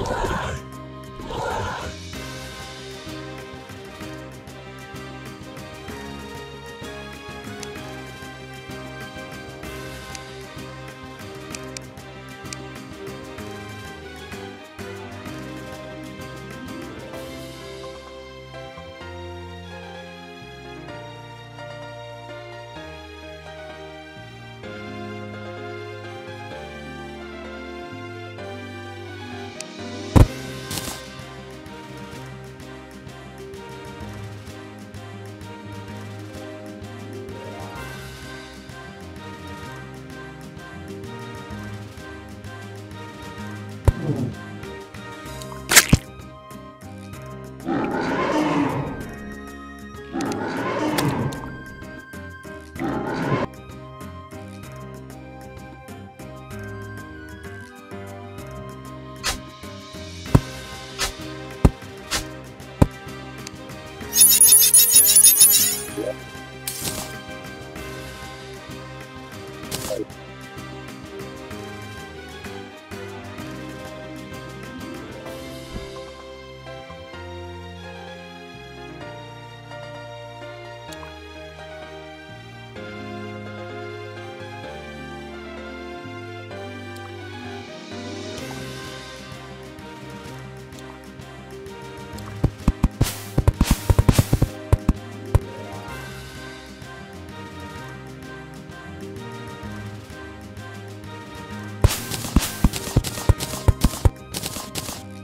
Yeah.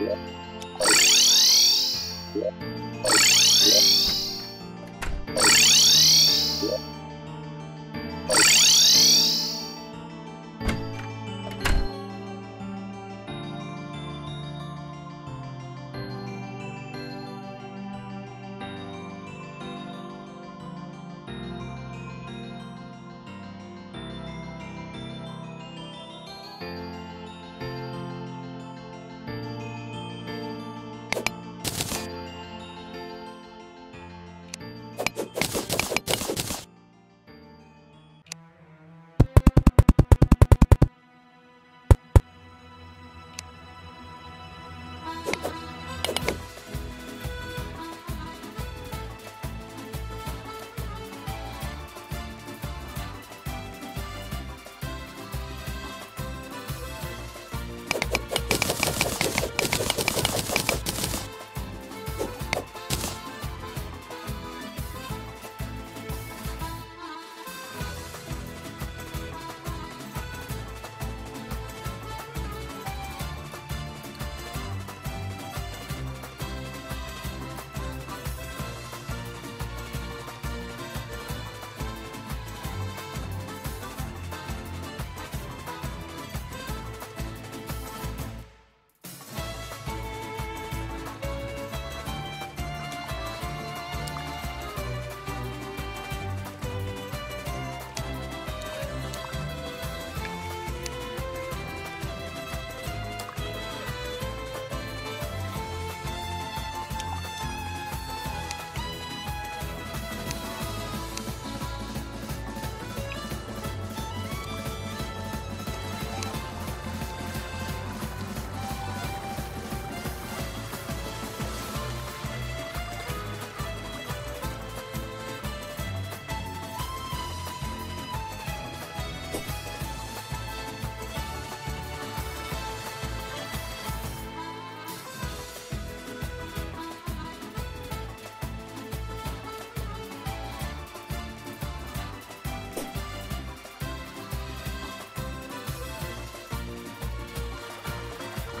Yeah.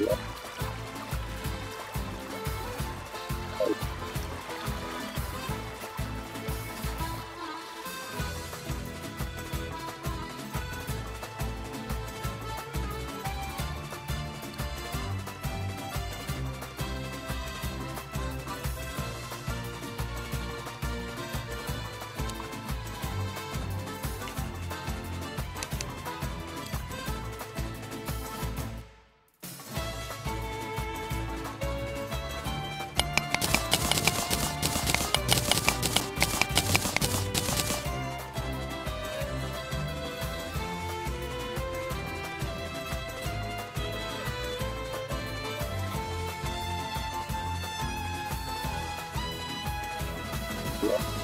Yeah. Yeah.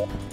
you.